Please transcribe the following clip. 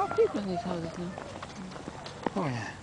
lot of people in these houses now. Oh yeah.